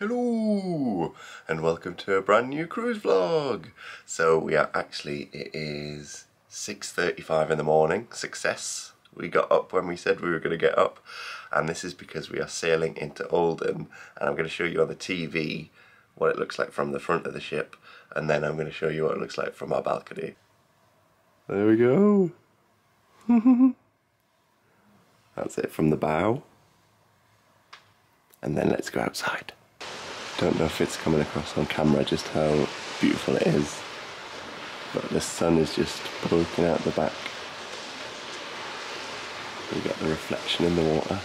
Hello and welcome to a brand new cruise vlog. So we are actually, it is 6.35 in the morning, success. We got up when we said we were going to get up and this is because we are sailing into Olden and I'm going to show you on the TV what it looks like from the front of the ship and then I'm going to show you what it looks like from our balcony. There we go. That's it from the bow. And then let's go outside. Don't know if it's coming across on camera just how beautiful it is. But the sun is just poking out the back. We got the reflection in the water.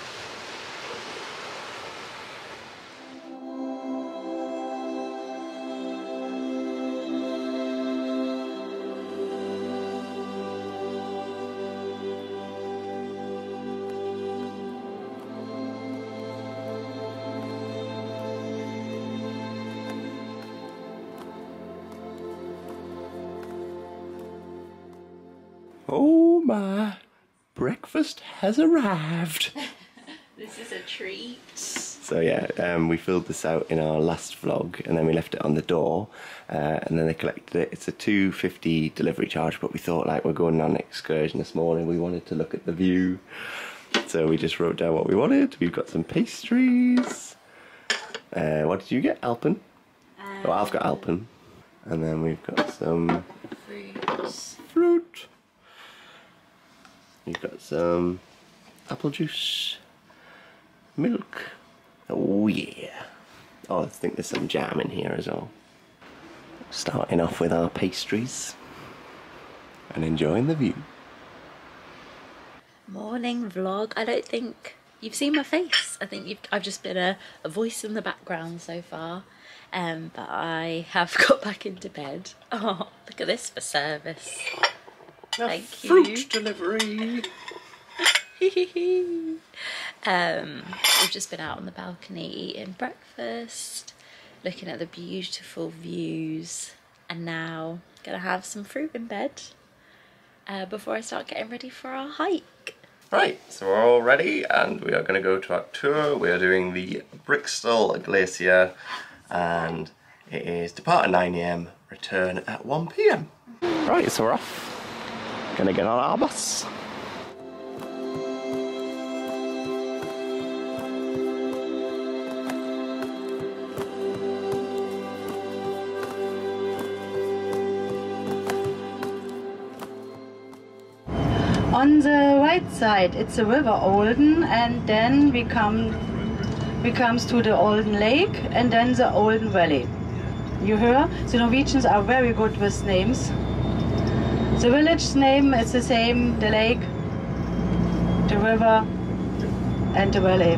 Has arrived. This is a treat. So yeah, um, we filled this out in our last vlog, and then we left it on the door, uh, and then they collected it. It's a two fifty delivery charge, but we thought like we're going on an excursion this morning. We wanted to look at the view, so we just wrote down what we wanted. We've got some pastries. Uh, what did you get? Alpen. oh, I've got Alpen, and then we've got some Fruits. fruit. We've got some apple juice, milk. Oh yeah. Oh, I think there's some jam in here as well. Starting off with our pastries and enjoying the view. Morning vlog. I don't think you've seen my face. I think you've, I've just been a, a voice in the background so far. Um, but I have got back into bed. Oh, look at this for service. Thank fruit you. delivery. um, we've just been out on the balcony eating breakfast, looking at the beautiful views, and now gonna have some fruit in bed uh, before I start getting ready for our hike. Right, so we're all ready and we are going to go to our tour. We are doing the Briksdal Glacier and it is depart at 9am, return at 1pm. Right, so we're off. Gonna get on our bus. On the right side, it's the river Olden, and then we come we comes to the Olden Lake, and then the Olden Valley. You hear? The Norwegians are very good with names. The village name is the same: the lake, the river, and the valley.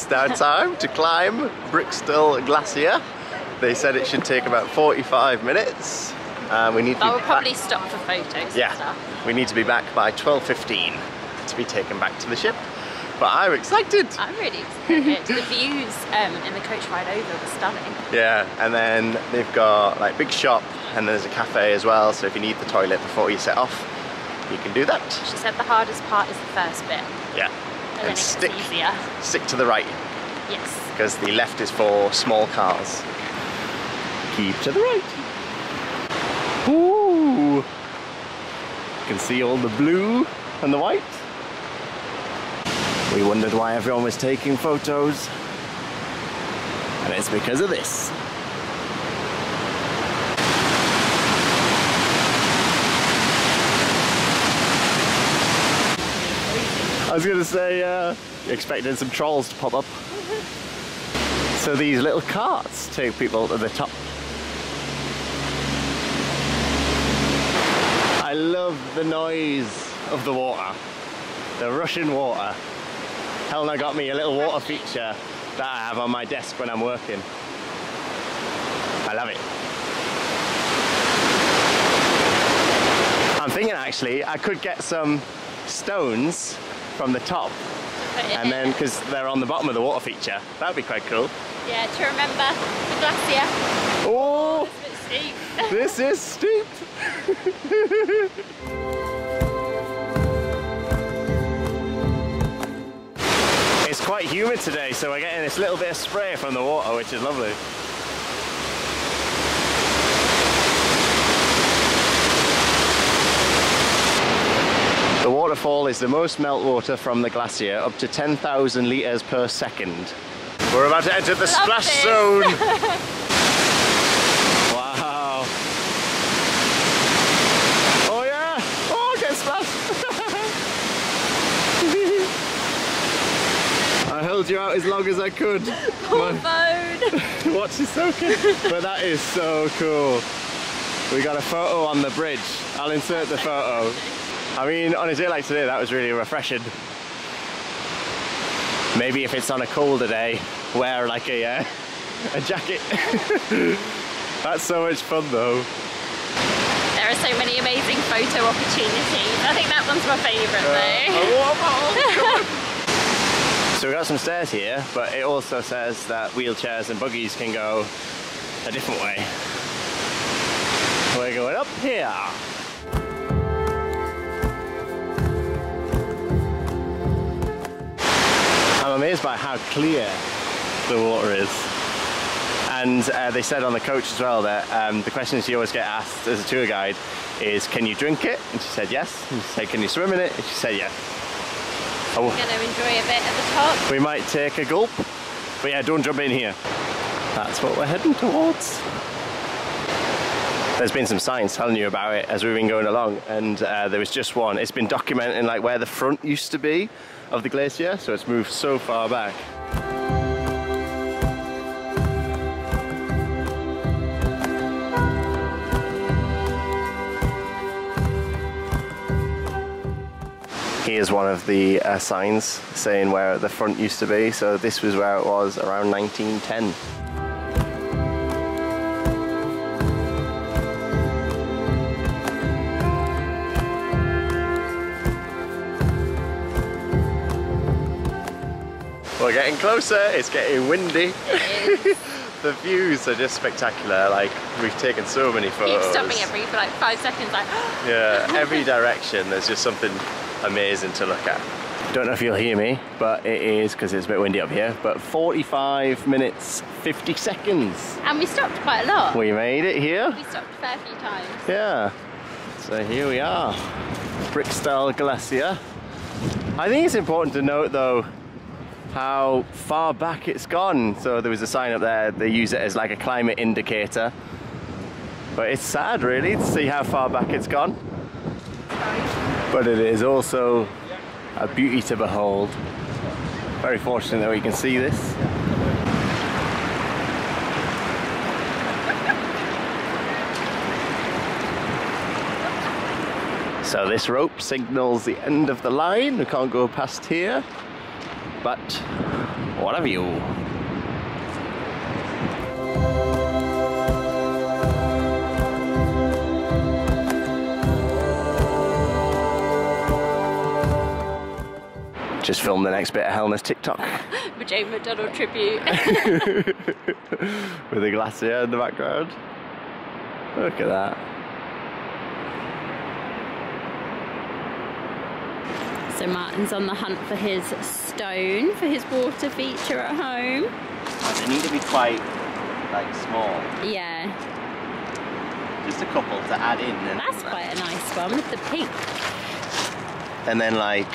It's now time to climb Briksdal Glacier. They said it should take about 45 minutes. And we need to But be we'll back- probably stop for photos Yeah, and stuff. we need to be back by 12.15 to be taken back to the ship. But I'm excited. I'm really excited. the views um, in the coach ride over were stunning. Yeah, and then they've got like big shop and there's a cafe as well. So if you need the toilet before you set off, you can do that. She said the hardest part is the first bit, Yeah, and, and it gets stick easier. stick to the right Yes. because the left is for small cars. Keep to the right. Ooh, you can see all the blue and the white. We wondered why everyone was taking photos, and it's because of this. I was gonna say, uh, expecting some trolls to pop up. So these little carts take people to the top. I love the noise of the water, the rushing water. Helena got me a little water feature that I have on my desk when I'm working. I love it. I'm thinking actually I could get some stones from the top oh, Put it and then because they're on the bottom of the water feature. That'd be quite cool. Yeah, to remember the glacier. Oh, bit steep. this is steep. it's quite humid today, so we're getting this little bit of spray from the water, which is lovely. The waterfall is the most meltwater from the glacier, up to 10,000 litres per second. We're about to enter the splash this. zone. wow. Oh yeah! Oh, get splashed! I held you out as long as I could. Poor My- phone. Watch it soaking. but that is so cool. We got a photo on the bridge. I'll insert the photo. I mean, on a day like today, that was really refreshing. Maybe if it's on a colder day, wear like a uh, a jacket. That's so much fun though. There are so many amazing photo opportunities. I think that one's my favourite though. So we've got some stairs here, but it also says that wheelchairs and buggies can go a different way. We're going up here. I'm amazed by how clear the water is. And uh, they said on the coach as well that um, the questions you always get asked as a tour guide is, can you drink it? And she said yes. And she said, can you swim in it? And she said yes. Oh, Gonna enjoy a bit at the top. we might take a gulp. But yeah, don't jump in here. That's what we're heading towards. There's been some signs telling you about it as we've been going along, and uh, there was just one. It's been documenting like where the front used to be of the glacier, so it's moved so far back. Here's one of the uh, signs saying where the front used to be. So this was where it was around 1910. Getting closer, it's getting windy. the views are just spectacular. Like, we've taken so many photos. Keep photos. stopping every for like five seconds like Yeah, every direction there's just something amazing to look at. Don't know if you'll hear me, but it is because it's a bit windy up here. But 45 minutes 50 seconds. And we stopped quite a lot. We made it here. We stopped a fair few times. Yeah. So here we are, Briksdal Glacier. I think it's important to note though how far back it's gone. So there was a sign up there, they use it as like a climate indicator. But it's sad really to see how far back it's gone. But it is also a beauty to behold. Very fortunate that we can see this. So this rope signals the end of the line. We can't go past here. But what a view. Just film the next bit of Helena's TikTok The Jane McDonald tribute. with a glacier in the background. Look at that. so Martyn's on the hunt for his stone for his water feature at home. They need to be quite like small. Yeah, Just a couple to add in. And that's quite a nice one with the pink. And then like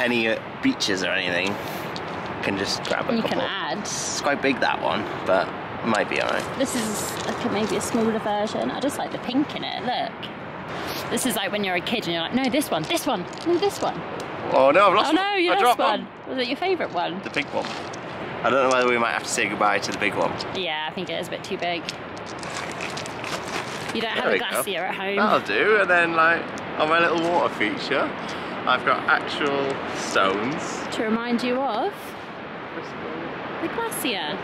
any uh, beaches or anything can just grab a you couple. can add. It's quite big that one, but it might be alright. This is like a, maybe a smaller version. I just like the pink in it. Look. This is like when you're a kid and you're like, no, this one, this one, no, this one. Oh no, I've lost Oh no, you I lost dropped one. Was it your favourite one? The big one. I don't know whether we might have to say goodbye to the big one. Yeah, I think it is a bit too big. You don't have a we go. glacier at home. That'll do. And then like on my little water feature, I've got actual stones. To remind you of the glacier.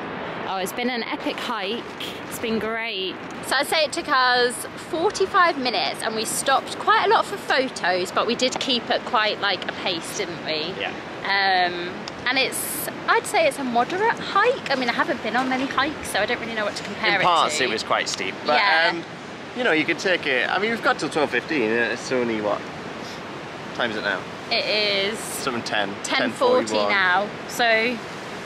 Oh, it's been an epic hike. It's been great. So I'd say it took us 45 minutes and we stopped quite a lot for photos, but we did keep at quite like a pace, didn't we? Yeah. Um, and it's, I'd say it's a moderate hike. I mean, I haven't been on many hikes, so I don't really know what to compare In it parts to. it was quite steep, but Yeah. um, you know, you could take it. I mean, we've got till 12.15, it's only what? time is it now? It is 7.10. 10.40 10:41. now. So,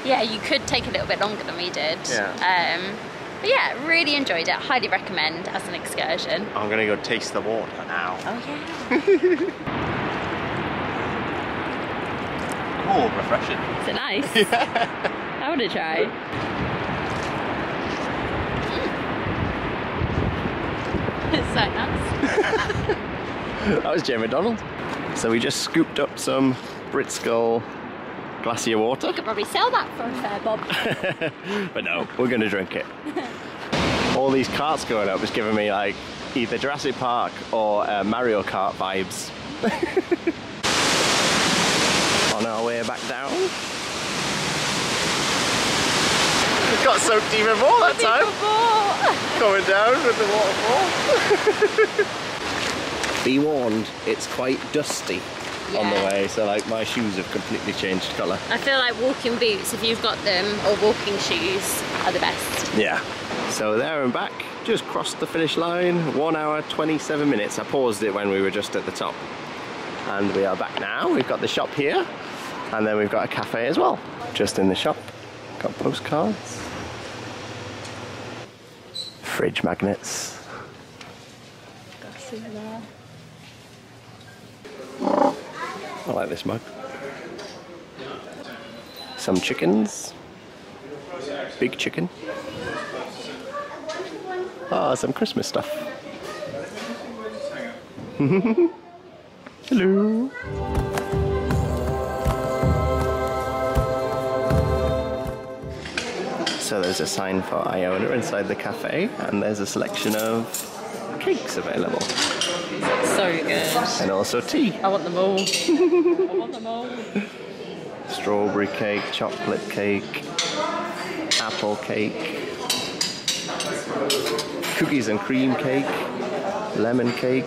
yeah, you could take a little bit longer than we did. Yeah. Um, but yeah, really enjoyed it. Highly recommend as an excursion. I'm gonna go taste the water now. Oh yeah. Oh, refreshing. Is it nice? I want to try. It's so nice. That was Jay McDonald. So we just scooped up some Briksdal glacier water, We Could probably sell that for a fair bob. but no, we're gonna drink it. All these carts going up is giving me like either Jurassic Park or uh, Mario Kart vibes. On our way back down. We got soaked even more that time. Coming down with the waterfall. Be warned, it's quite dusty on the way, so like my shoes have completely changed colour. I feel like walking boots, if you've got them, or walking shoes, are the best. Yeah. So there and back, just crossed the finish line, one hour, 27 minutes. I paused it when we were just at the top. And we are back now. We've got the shop here, and then we've got a cafe as well. Just in the shop, got postcards, fridge magnets. I like this mug. Some chickens. Big chicken. Ah, some Christmas stuff. Hello. So there's a sign for Iona inside the cafe, and there's a selection of cakes available, So good. and also tea. I want them all. I want them all. Strawberry cake, chocolate cake, apple cake, cookies and cream cake, lemon cake.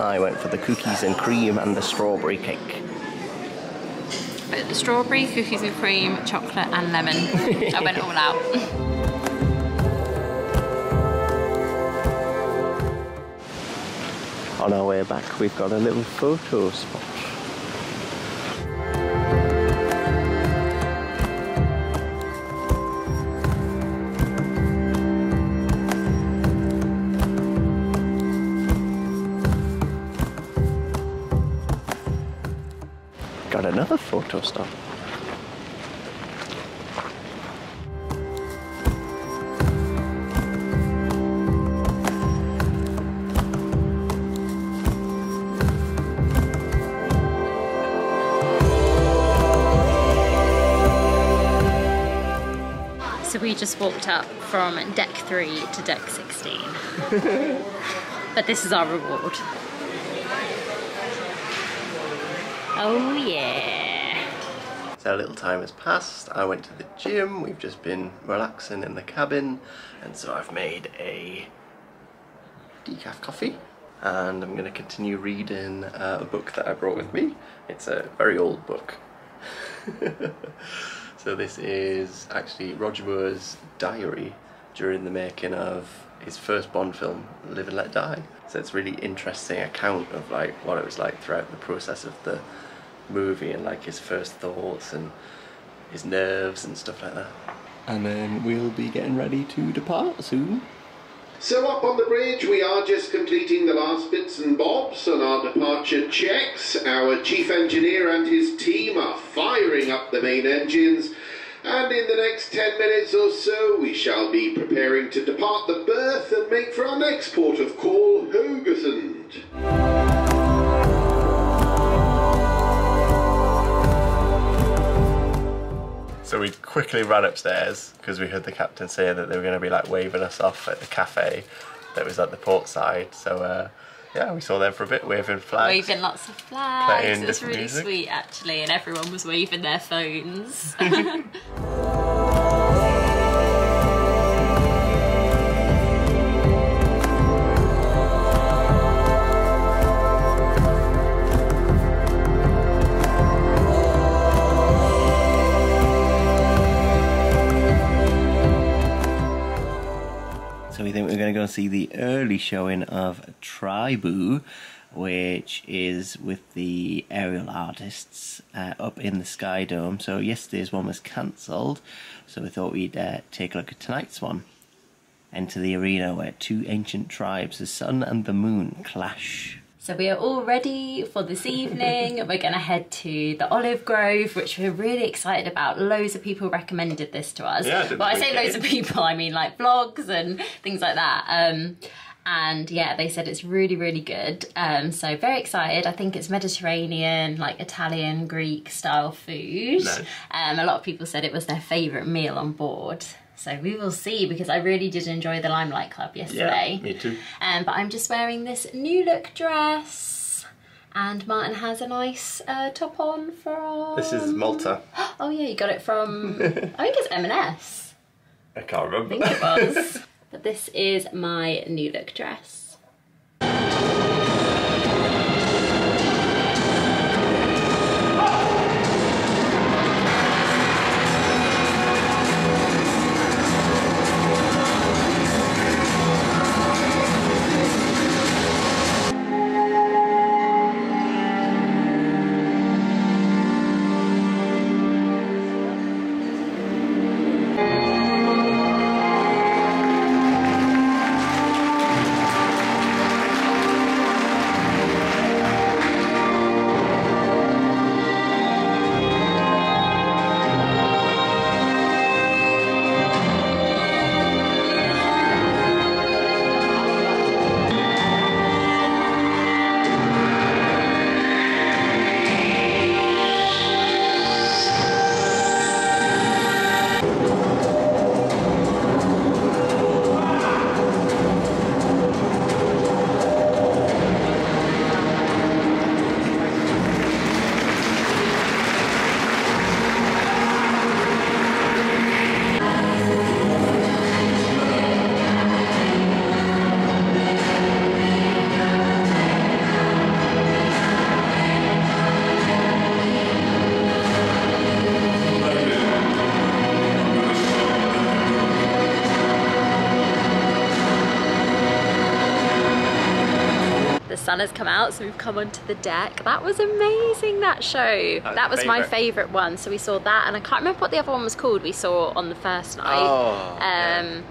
I went for the cookies and cream and the strawberry cake. The strawberry, cookies and cream, chocolate and lemon. I went all out. On our way back, we've got a little photo spot. Another photo stop. So we just walked up from deck three to deck 16. but this is our reward. Oh yeah. So a little time has passed. I went to the gym. We've just been relaxing in the cabin, and so I've made a decaf coffee. And I'm going to continue reading uh, a book that I brought with me. It's a very old book. so this is actually Roger Moore's diary during the making of his first Bond film, Live and Let Die. So it's a really interesting account of like what it was like throughout the process of the movie and like his first thoughts and his nerves and stuff like that. And then we'll be getting ready to depart soon. So up on the bridge, we are just completing the last bits and bobs on our departure checks. Our chief engineer and his team are firing up the main engines. And in the next 10 minutes or so, we shall be preparing to depart the berth and make for our next port of call, Haugesund. So we quickly ran upstairs because we heard the captain say that they were going to be like waving us off at the cafe that was at the port side. So uh, yeah, we saw them for a bit, waving flags. Waving lots of flags. It was really music. sweet actually, and everyone was waving their phones. going to see the early showing of Tribu, which is with the aerial artists uh, up in the Sky Dome. So yesterday's one was cancelled, so we thought we'd uh, take a look at tonight's one. Enter the arena where two ancient tribes, the sun and the moon, clash. So we are all ready for this evening. We're going to head to the Olive Grove, which we're really excited about. Loads of people recommended this to us. Yeah, I well, I say loads of people, I mean like blogs and things like that. Um, and yeah, they said it's really, really good. Um, so very excited. I think it's Mediterranean, like Italian, Greek style food. Nice. Um, a lot of people said it was their favourite meal on board. So we will see because I really did enjoy the Limelight Club yesterday. Yeah, me too. Um, but I'm just wearing this new look dress. And Martyn has a nice uh, top on from. This is Malta. Oh yeah, you got it from. I think it's M&S. I can't remember. I think it was. but this is my new look dress. Out, so we've come onto the deck. That was amazing, that show. That was That was my favourite. favourite one. So we saw that, and I can't remember what the other one was called we saw on the first night. Oh, um,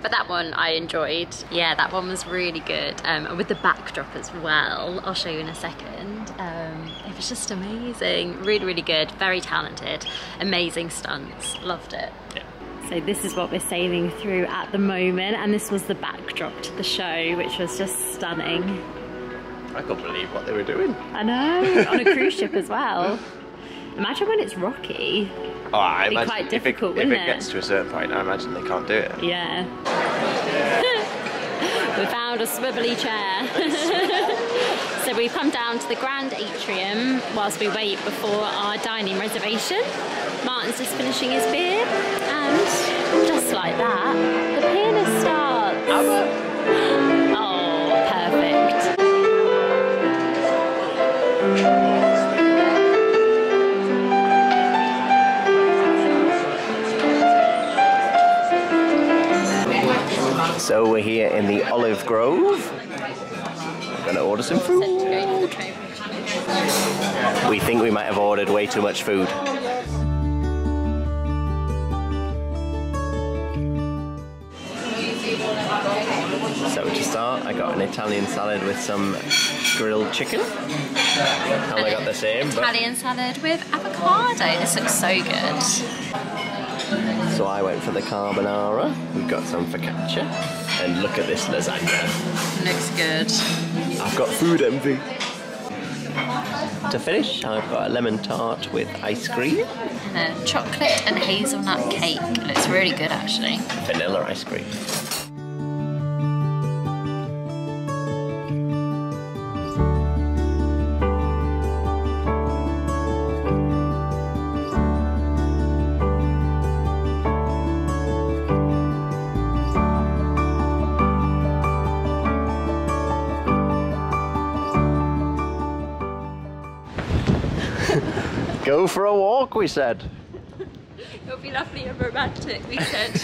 But that one I enjoyed. Yeah, that one was really good. Um, and with the backdrop as well, I'll show you in a second. Um, it was just amazing. Really, really good. Very talented. Amazing stunts. Loved it. yeah. So this is what we're sailing through at the moment, and this was the backdrop to the show, which was just stunning. I can't believe what they were doing. I know, on a cruise ship as well. Imagine when it's rocky. Oh, I Be imagine quite if difficult, it, if it it? gets to a certain point, I imagine they can't do it. Yeah. we found a swivelly chair. so we've come down to the grand atrium whilst we wait before our dining reservation. Martyn's just finishing his beer, and just like that, the pianist starts. Oh, So we're here in the Olive Grove. Gonna order some food. We think we might have ordered way too much food. So to start, I got an Italian salad with some grilled chicken. And I got the same, but Italian salad with avocado. This looks so good. so I went for the carbonara. We've got some focaccia, and look at this lasagna. Looks good. I've got food envy. To finish, I've got a lemon tart with ice cream, And a chocolate and hazelnut cake. It looks really good actually. vanilla ice cream. For a walk, we said. It'll be lovely and romantic, we said.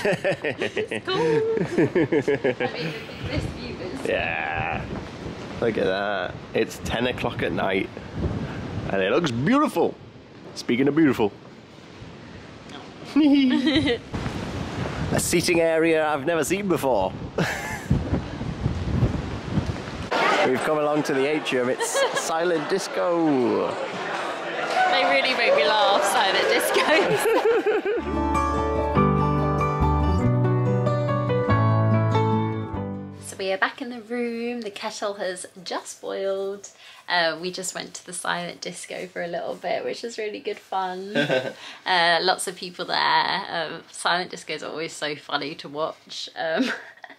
it's cool. I mean, this view Yeah. Look at that. It's 10 o'clock at night and it looks beautiful. Speaking of beautiful. a seating area I've never seen before. We've come along to the atrium. It's silent disco. Really make me laugh, silent discos. so we are back in the room. The kettle has just boiled. Uh, we just went to the silent disco for a little bit, which was really good fun. uh, lots of people there. Um, silent discos are always so funny to watch. Um,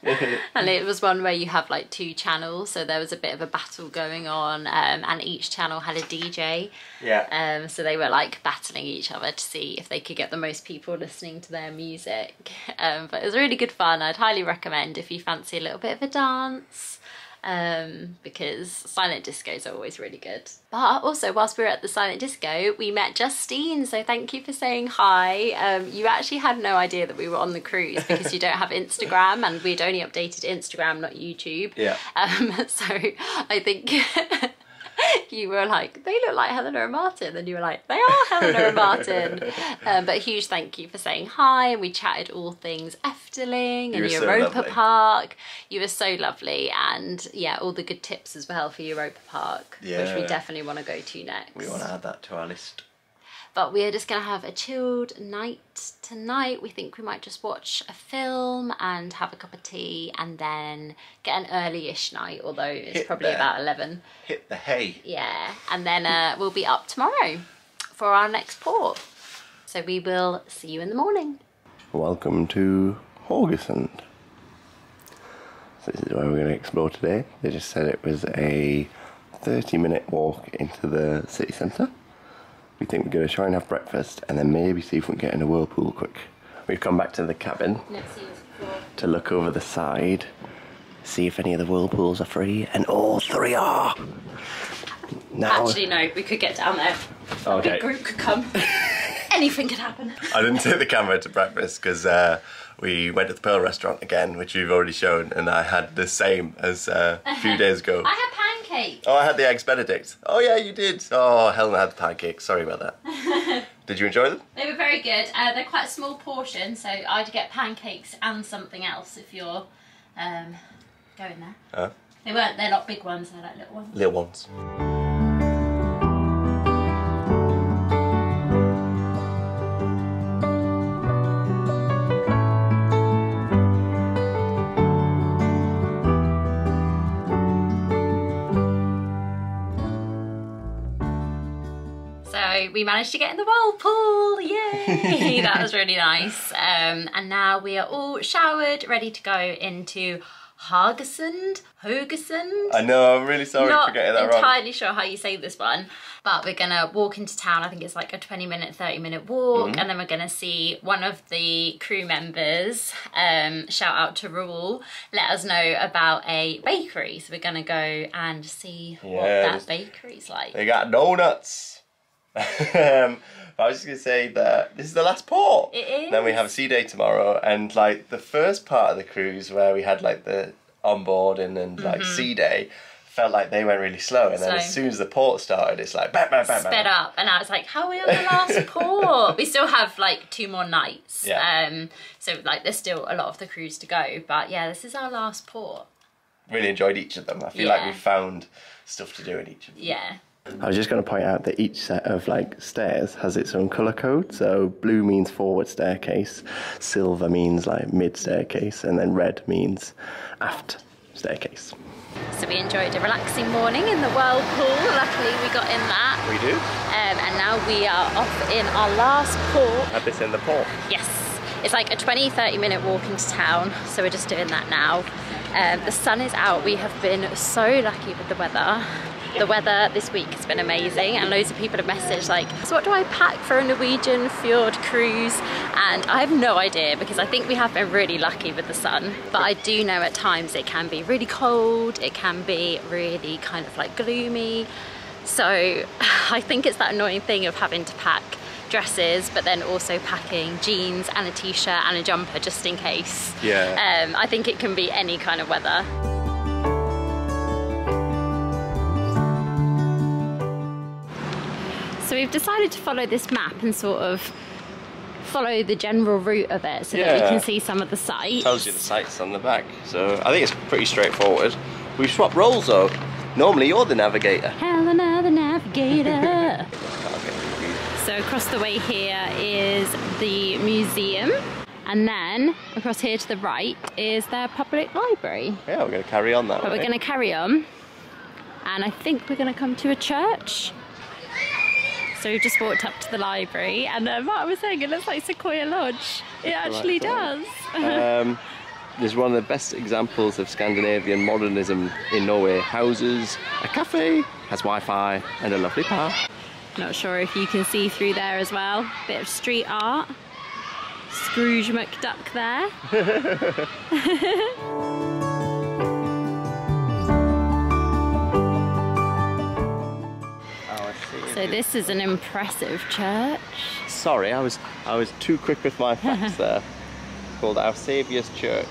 and it was one where you have like two channels, so there was a bit of a battle going on, um, and each channel had a DJ. Yeah. Um, so they were like battling each other to see if they could get the most people listening to their music. Um, but it was really good fun. I'd highly recommend if you fancy a little bit of a dance. Um, because silent discos are always really good. But also, whilst we were at the silent disco, we met Justine. So thank you for saying hi. Um, you actually had no idea that we were on the cruise because you don't have Instagram, and we'd only updated Instagram, not YouTube. Yeah. Um, so I think you were like, they look like Helena and Martyn. And you were like, they are Helena and Martyn. Um, but a huge thank you for saying hi. And we chatted all things Efteling and so Europa lovely. Park. You were so lovely. And yeah, all the good tips as well for Europa Park, which we definitely want to go to next. We want to add that to our list. But we are just going to have a chilled night tonight. We think we might just watch a film and have a cup of tea and then get an early-ish night, although it's Hit probably there. about 11. Hit the hay. Yeah, and then uh, we'll be up tomorrow for our next port. So we will see you in the morning. Welcome to Haugesund. So this is where we're going to explore today. They just said it was a 30 minute walk into the city centre. We think we're going to try and have breakfast and then maybe see if we can get in a whirlpool quick. We've come back to the cabin Let's see what's before. to look over the side, see if any of the whirlpools are free, and all three are. Now, Actually, no, we could get down there. A Okay. big group could come. Anything could happen. I didn't take the camera to breakfast because uh, we went to the Pearl restaurant again, which you've already shown, and I had the same as uh, a few days ago. Pancakes. Oh, I had the eggs Benedict. Oh yeah, you did. Oh, Helen had the pancakes. Sorry about that. did you enjoy them? They were very good. Uh, they're quite a small portion, so I'd get pancakes and something else if you're um, going there. Uh, They weren't. They're not big ones. They're like little ones. little ones. We managed to get in the whirlpool, yay! that was really nice. Um, and now we are all showered, ready to go into Haugesund. Haugesund. I know. I'm really sorry Not for getting that wrong. entirely sure how you say this one, but we're gonna walk into town. I think it's like a 20 minute, 30 minute walk, Mm-hmm. and then we're gonna see one of the crew members. Um, shout out to Raoul, let us know about a bakery. So we're gonna go and see what Yes. that bakery's like. They got donuts. Um, I was just gonna say that this is the last port. It Then we have a sea day tomorrow, and like the first part of the cruise where we had like the onboarding and like sea day, felt like they went really slow, and then Mm-hmm. As soon as the port started, it's like bam, bam, bam, bam. sped up and I was like, how are we on the last port? We still have like two more nights. Yeah. Um so like there's still a lot of the cruise to go. But yeah, this is our last port. Really enjoyed each of them. I feel like we found stuff to do in each of them. Yeah. I was just going to point out that each set of like stairs has its own color code. So blue means forward staircase, silver means like mid staircase, and then red means aft staircase. So we enjoyed a relaxing morning in the whirlpool. Luckily we got in that. We do. Um, and now we are off in our last port. Had this in the port. Yes, it's like a 20 30 minute walk into town, so we're just doing that now. Um, the sun is out. We have been so lucky with the weather. The weather this week has been amazing, and loads of people have messaged like, "So what do I pack for a Norwegian fjord cruise?" And I have no idea because I think we have been really lucky with the sun. But I do know at times it can be really cold. It can be really kind of like gloomy. So I think it's that annoying thing of having to pack dresses but then also packing jeans and a t-shirt and a jumper just in case. Yeah. Um, I think it can be any kind of weather. So we've decided to follow this map and sort of follow the general route of it so that we can see some of the sites. Tells you the sites on the back. So I think it's pretty straightforward. We've swapped roles though. Normally you're the navigator. Helena the Navigator. Can't get confused. so across the way here is the museum and then across here to the right is their public library. yeah, we're going to carry on that But way. we're going to carry on and I think we're going to come to a church. So we've just walked up to the library and uh, Martyn was saying it looks like Sequoia Lodge. It actually does. um, there's one of the best examples of Scandinavian modernism in Norway. Houses, a cafe, has Wi-Fi, and a lovely park. Not sure if you can see through there as well. Bit of street art. Scrooge McDuck there. So this is an impressive church. Sorry, I was I was too quick with my facts there. Called Our Saviour's Church.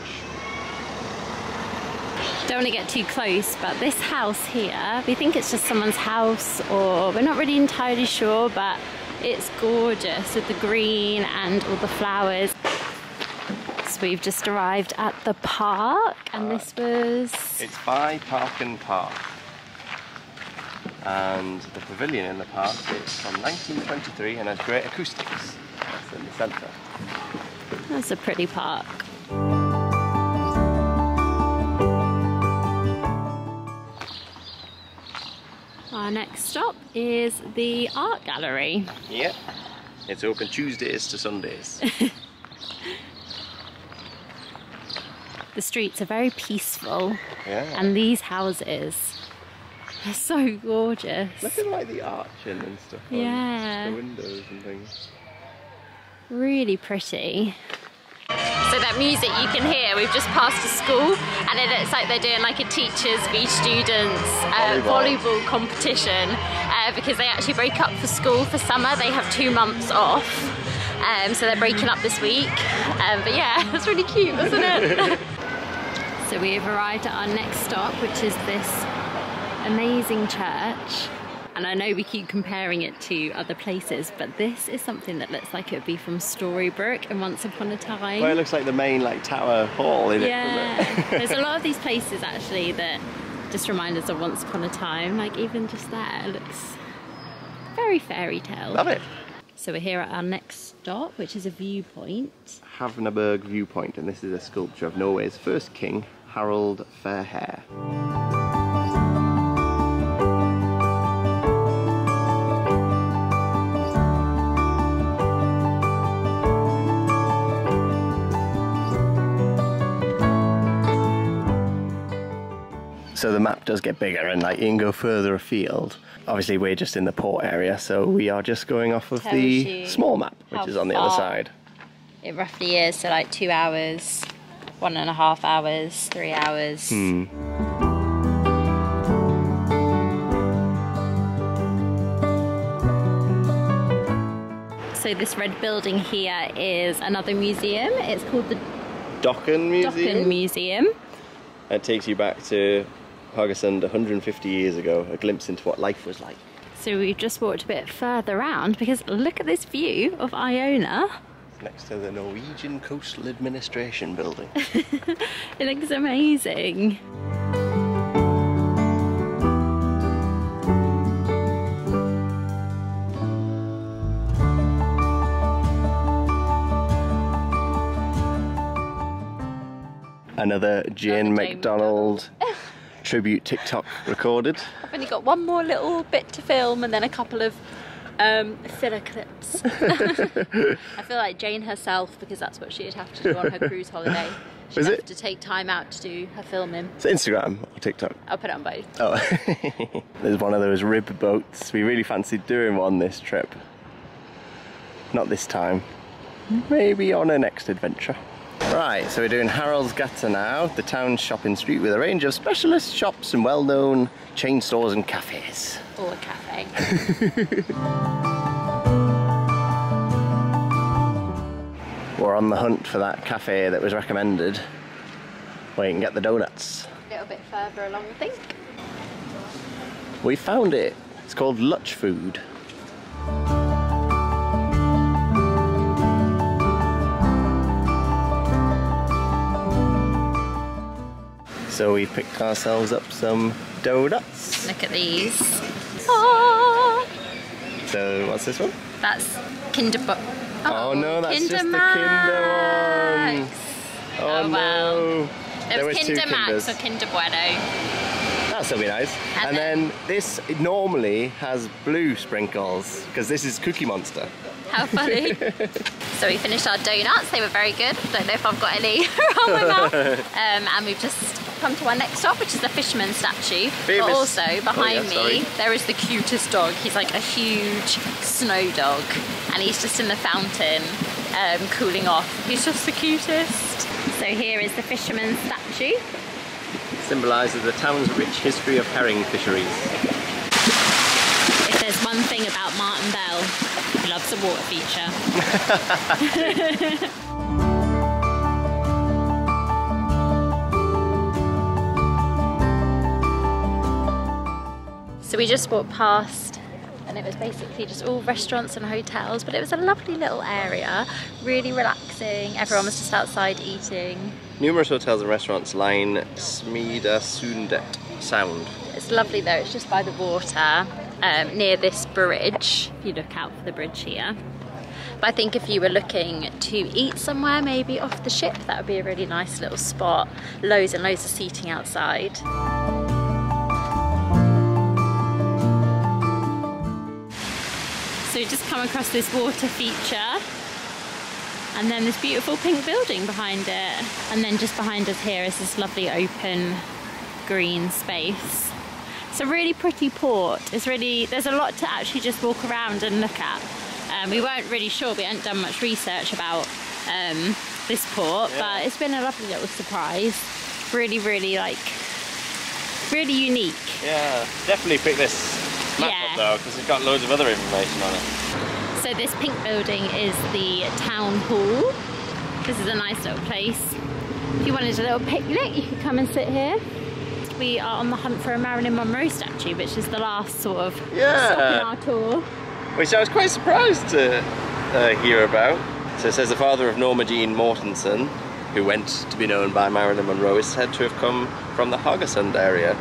Don't want to get too close, but this house here, we think it's just someone's house, or we're not really entirely sure, but it's gorgeous with the green and all the flowers. So we've just arrived at the park, and uh, this was It's by Park and Park. And the pavilion in the park is from 1923 and has great acoustics. That's in the centre. that's a pretty park. Our next stop is the art gallery. Yep. It's open Tuesdays to Sundays. The streets are very peaceful, Yeah. and these houses are so gorgeous. Look at like the arching and stuff. Yeah. The windows and things. Really pretty. So that music you can hear, we've just passed a school and it looks like they're doing like a teachers v students uh, Volleyball. volleyball competition uh, because they actually break up for school for summer. They have two months off. Um, so they're breaking up this week. Um, but yeah, it's really cute, isn't it? so we have arrived at our next stop, which is this amazing church. And I know we keep comparing it to other places, but this is something that looks like it would be from Storybrooke and Once Upon a Time. Well, it looks like the main like tower hall in yeah, it. doesn't there's a lot of these places actually that just remind us of Once Upon a Time. Like even just that, it looks very fairy tale. Love it. So we're here at our next stop, which is a viewpoint. Havnaberg viewpoint, and this is a sculpture of Norway's first king, Harald Fairhair. So the map does get bigger, and like you can go further afield. Obviously, we're just in the port area, so we are just going off of Tells the small map, which is on the other side. It roughly is so like two hours, one and a half hours, three hours. Hmm. So this red building here is another museum. It's called the Dokken Museum. Dokken Museum. It takes you back to Haugesund 150 years ago, a glimpse into what life was like. So we've just walked a bit further around because look at this view of Iona. Next to the Norwegian Coastal Administration building. It looks amazing. Another Jane Another Jane McDonald tribute TikTok recorded. I've only got one more little bit to film and then a couple of um, filler clips. I feel like Jane herself because that's what she'd have to do on her cruise holiday. She'd Is have it? to take time out to do her filming. It's Instagram or TikTok. I'll put it on both. Oh, there's one of those rib boats. We really fancied doing one this trip. Not this time. Maybe on a next adventure. Right, so we're doing Haraldsgata now, the town shopping street with a range of specialist shops and well-known chain stores and cafes. Or a cafe. We're on the hunt for that cafe that was recommended where you can get the donuts. a little bit further along, I think. We found it. It's called Lutch Food. So we picked ourselves up some donuts. Look at these. Oh, So what's this one? that's Kinder Bu- Oh, no, that's Kinder just the Kinder one. Oh, Oh, well. no. There was two Kinder Max Kinders. or Kinder Bueno. That'll still be nice. And And, then- then, this normally has blue sprinkles because this is Cookie Monster. How funny. so we finished our donuts. They were very good. Don't know if I've got any around my mouth. Um, and we've just come to our next stop, which is the fisherman statue. But also behind Oh, yeah, me, there is the cutest dog. He's like a huge snow dog, and he's just in the fountain, um, cooling off. He's just the cutest. So here is the fisherman statue. Symbolises the town's rich history of herring fisheries. If there's one thing about Martyn Bell, he loves a water feature. so we just walked past and it was basically just all restaurants and hotels, but it was a lovely little area, really relaxing. Everyone was just outside eating. Numerous hotels and restaurants line Smida uh, Sundet Sound. It's lovely though, it's just by the water um, near this bridge. If you look out for the bridge here. But I think if you were looking to eat somewhere, maybe off the ship, that would be a really nice little spot. Loads and loads of seating outside. So we just come across this water feature and then this beautiful pink building behind it. And then just behind us here is this lovely open green space. It's a really pretty port. It's really, there's a lot to actually just walk around and look at. Um, we weren't really sure, we hadn't done much research about um, this port, but it's been a lovely little surprise. Really, really like, really unique. Yeah, definitely pick this map up, though because it's got loads of other information on it. So this pink building is the town hall. This is a nice little place. If you wanted a little picnic, you could come and sit here. We are on the hunt for a Marilyn Monroe statue, which is the last sort of stop in Yeah, our tour. which I was quite surprised to uh, hear about. So it says the father of Norma Jean Mortensen, who went to be known by Marilyn Monroe, is said to have come from the Haugesund area.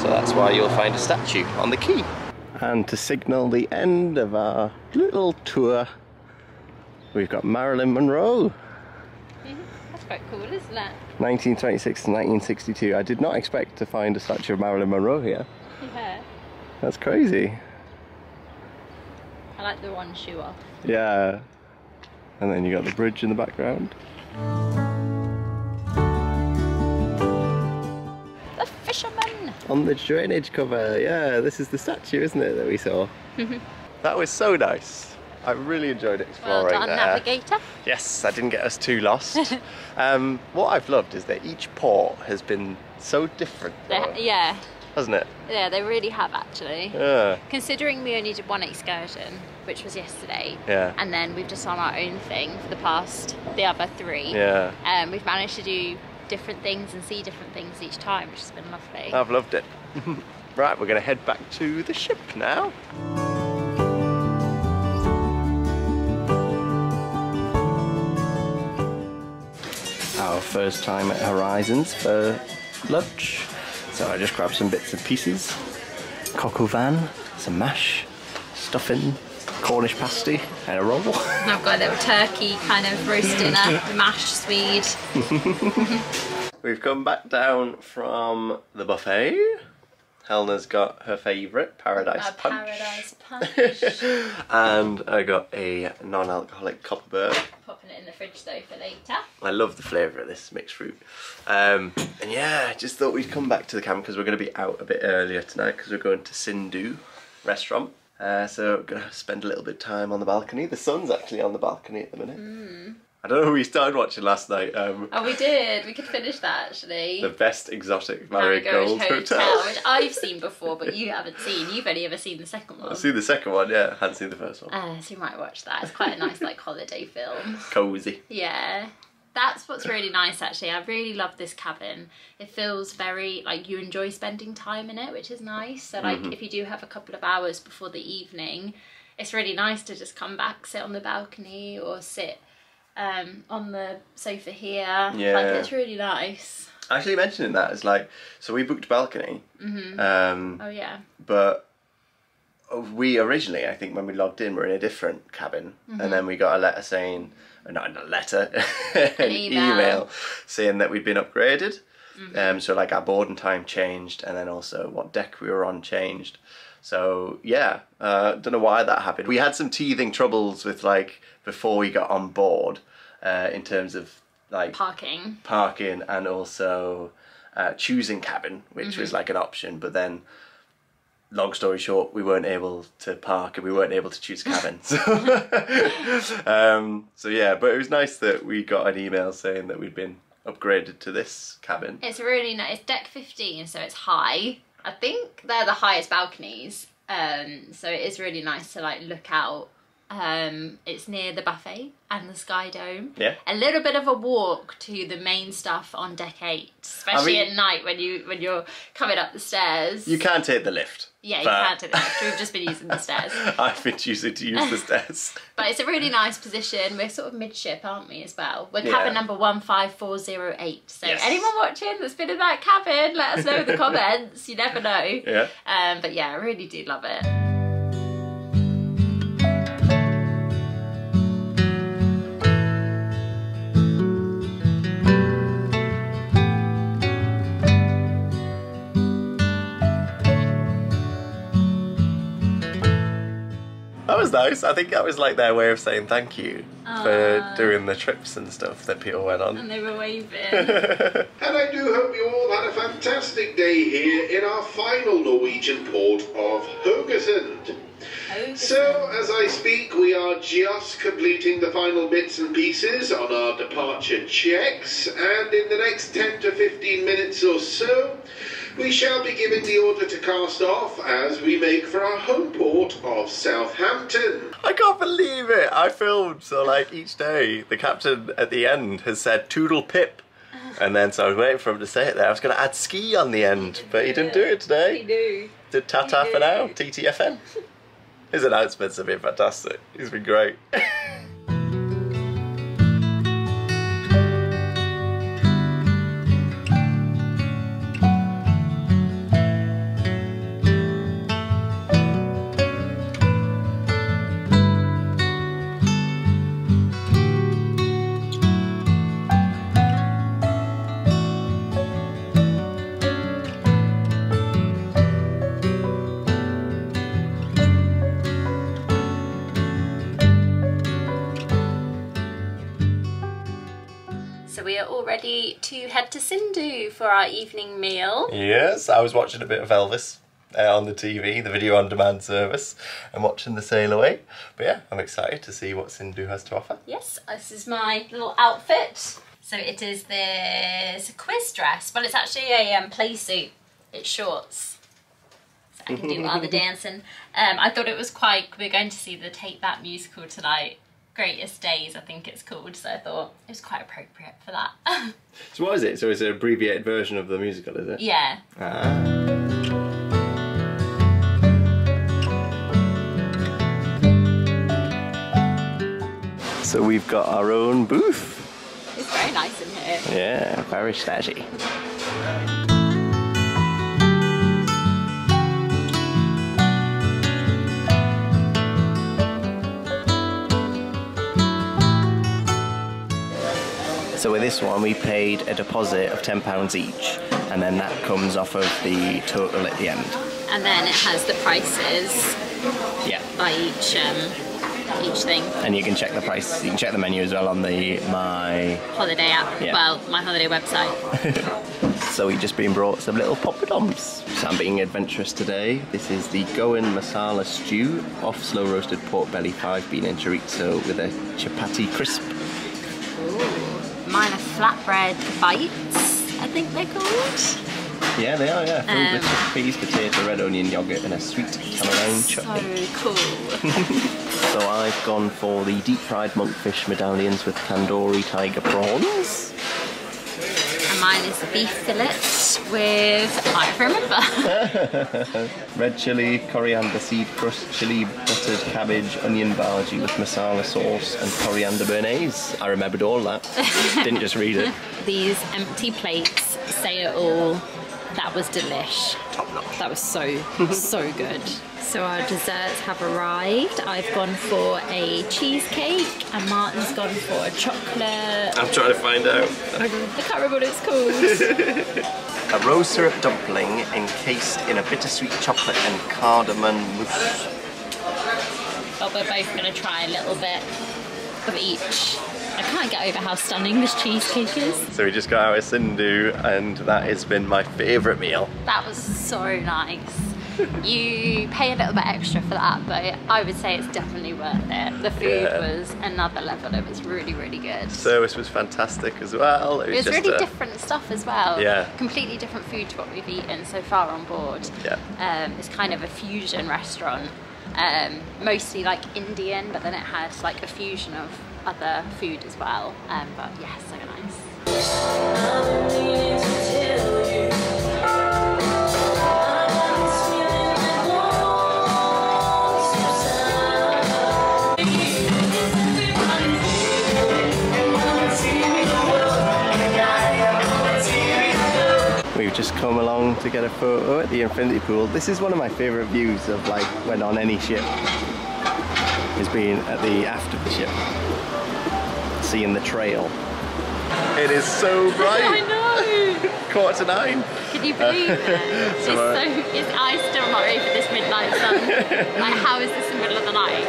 So that's why you'll find a statue on the quay. And to signal the end of our little tour, we've got Marilyn Monroe, That's quite cool, isn't it? 1926 to 1962. I did not expect to find a statue of Marilyn Monroe here. Yeah. That's crazy. I like the one shoe off. Yeah. And then you got the bridge in the background. The fisherman! On the drainage cover, yeah, this is the statue, isn't it, that we saw? that was so nice. I really enjoyed exploring. Well done, navigator. Yes, that didn't get us too lost. um, what I've loved is that each port has been so different, though, yeah, hasn't it? yeah, they really have actually. Yeah. Considering we only did one excursion, which was yesterday, Yeah. and then we've just done our own thing for the past, the other three. Yeah. Um, we've managed to do different things and see different things each time, which has been lovely. I've loved it. right, we're going to head back to the ship now. First time at Horizons for lunch. So I just grabbed some bits and pieces. Coq au vin, some mash, stuffing, Cornish pasty, and a roll. And I've got a little turkey kind of roast dinner, mashed swede. We've come back down from the buffet. Helena's got her favourite, Paradise A Punch. paradise punch. and I got a non-alcoholic Kopparberg. Popping it in the fridge though for later. I love the flavour of this mixed fruit. Um, and yeah, just thought we'd come back to the camp because we're going to be out a bit earlier tonight because we're going to Sindu restaurant. Uh, so we're going to spend a little bit of time on the balcony. The sun's actually on the balcony at the minute. I don't know who we started watching last night. Um, Oh, we did. We could finish that actually. the best exotic Marigold Marigold Hotel. which I've seen before, but you haven't seen. You've only ever seen the second one. I've seen the second one, yeah. I hadn't seen the first one. Uh, so you might watch that. It's quite a nice like holiday film. Cozy. Yeah. That's what's really nice actually. I really love this cabin. It feels very like you enjoy spending time in it, which is nice. So like Mm-hmm. if you do have a couple of hours before the evening, it's really nice to just come back, sit on the balcony or sit um, on the sofa here. Like it's really nice. Actually, mentioning that is like, so we booked balcony, um, Oh yeah. but we originally, I think, when we logged in, we were in a different cabin, and then we got a letter saying, uh, not a letter, an, email. email. saying that we'd been upgraded. Um, so like our boarding time changed, and then also what deck we were on changed. So yeah, uh, don't know why that happened. We had some teething troubles with like before we got on board, uh, in terms of like Parking. parking and also uh, choosing cabin, which was like an option. But then, long story short, we weren't able to park and we weren't able to choose cabin. So, um, so yeah, but it was nice that we got an email saying that we'd been upgraded to this cabin. It's really nice. It's deck 15, so it's high. I think they're the highest balconies. Um, so it is really nice to like look out. Um, it's near the buffet and the Sky Dome. Yeah. A little bit of a walk to the main stuff on deck eight, especially mean- at night when you when you're coming up the stairs. You can't take the lift. yeah, you but can do that. We've just been using the stairs, I've been choosing to use the stairs. but it's a really nice position. We're sort of midship, aren't we, as well? We're Yeah. cabin number one five four zero eight. So Yes. anyone watching that's been in that cabin, let us know in the comments. You never know. Yeah. Um, but yeah, I really do love it. Nice. I think that was like their way of saying thank you for doing the trips and stuff that people went on. And they were waving. And I do hope you all had a fantastic day here in our final Norwegian port of Haugesund. So, as I speak, we are just completing the final bits and pieces on our departure checks, and in the next 10 to 15 minutes or so, we shall be given the order to cast off as we make for our home port of Southampton. I can't believe it. I filmed so like each day the captain at the end has said toodle pip. And then so I was waiting for him to say it there. I was gonna add ski on the end, but he didn't do it today. He do. Did Tata for now, TTFN. His announcements have been fantastic. He's been great. ready to head to Sindu for our evening meal. yes, I was watching a bit of Elvis uh, on the TV, the video on demand service, and watching the sail away. But yeah, I'm excited to see what Sindu has to offer. Yes, this is my little outfit. So it is this quiz dress. Well, it's actually a um, play suit. It's shorts. So I can do other dancing. Um, I thought it was quite. We're going to see the Take That musical tonight. Greatest Days, I think it's called. So I thought it was quite appropriate for that. So what is it? So it's an abbreviated version of the musical, is it? yeah. Ah. So we've got our own booth. It's very nice in here. Yeah, very snazzy. So with this one, we paid a deposit of £10 each, and then that comes off of the total at the end. And then it has the prices Yeah. by each um, each thing. And you can check the price, you can check the menu as well on the My Holiday app. Yeah. Well, my holiday website. So we've just been brought some little poppadoms. So I'm being adventurous today. This is the Goan Masala Stew, off slow roasted pork belly, five bean and chorizo with a chapati crisp. Flatbread bites, I think they're called. Yeah, they are, yeah. Food Um, with chickpeas, potato, red onion, yogurt, and a sweet tamarind chutney. So cool. So I've gone for the deep fried monkfish medallions with tandoori tiger prawns. Mine is beef fillets with, I remember. Red chili, coriander seed crust, chili, buttered cabbage, onion bhaji with masala sauce, and coriander béarnaise. I remembered all that. Didn't just read it. These empty plates say it all. That was delish. Top notch. That was so, so good. So our desserts have arrived. I've gone for a cheesecake and Martyn's gone for a chocolate. I'm trying to find out. I can't remember what it's called. A rose syrup dumpling encased in a bittersweet chocolate and cardamom mousse. but we're both going to try a little bit of each. I can't get over how stunning this cheesecake is. So we just got our Sindu, and that has been my favourite meal. That was so nice. You pay a little bit extra for that, but I would say it's definitely worth it. The food Yeah. was another level. It was really, really good. Service was fantastic as well. It was, It was really a- different stuff as well. Yeah. Completely different food to what we've eaten so far on board. Yeah. Um, it's kind of a fusion restaurant. Um, mostly like Indian, but then it had like a fusion of other food as well. Um, but yeah, so nice. We've just come along to get a photo at the infinity pool. This is one of my favourite views of like when on any ship. Is being at the aft of the ship, seeing the trail. It is so bright. I bright. know. Quarter to nine. Can you believe it? It's So, so. It's, I still not ready for this midnight sun. like, how is this in the middle of the night?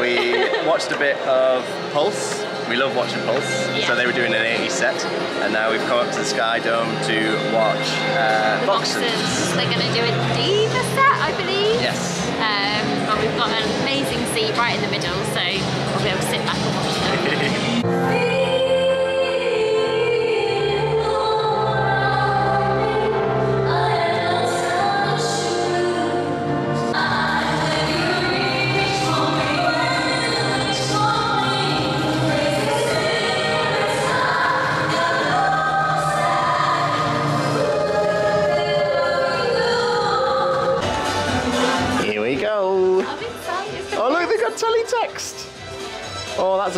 We watched a bit of Pulse. We love watching Pulse. Yeah. So they were doing an 80 set, and now we've come up to the Sky Dome to watch uh, The boxers. boxers. They're going to do a diva set, I believe. Yes. Um, we've got an amazing seat right in the middle, so we'll be able to sit back and watch them.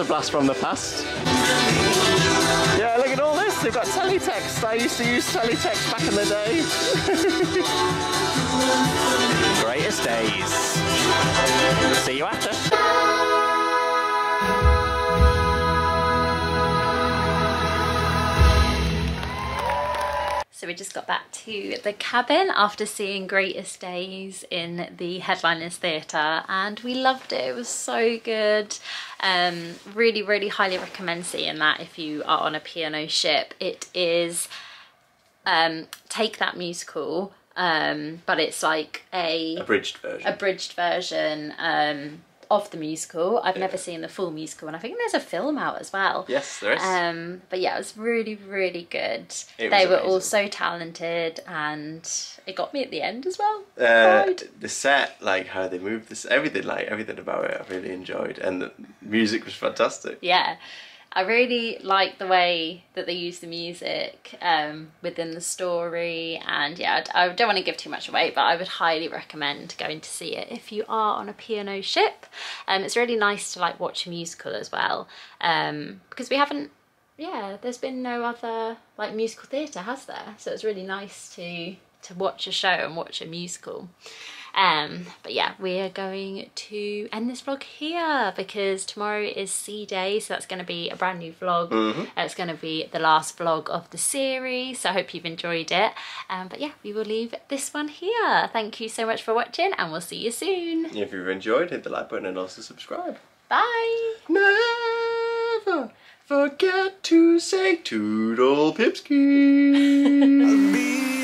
a blast from the past. Yeah, look at all this. They've got teletext. I used to use teletext back in the day. Greatest days. See you after. So we just got back to the cabin after seeing Greatest Days in the Headliners Theatre and we loved it. It was so good. Um, really, really highly recommend seeing that if you are on a P&O ship. It is um, Take That Musical, um, but it's like a Abridged version. abridged version um, of the musical. I've never seen the full musical, and I think there's a film out as well. Yes, there is. Um, but yeah, it was really, really good. It they were all so talented, and it got me at the end as well. Uh, the set, like how they moved this, everything, like everything about it, I really enjoyed, and the music was fantastic. Yeah. I really like the way that they use the music um, within the story, and yeah, I don't want to give too much away, but I would highly recommend going to see it if you are on a P&O ship. Um, it's really nice to like watch a musical as well, um, because we haven't, yeah, there's been no other like musical theatre, has there? So it's really nice to to watch a show and watch a musical. Um, but yeah, we are going to end this vlog here because tomorrow is sea day, so that's going to be a brand new vlog. Uh, It's going to be the last vlog of the series, so I hope you've enjoyed it. Um, but yeah, we will leave this one here. Thank you so much for watching, and we'll see you soon. If you've enjoyed, hit the like button and also subscribe. Bye. Never forget to say Toodle Pipski.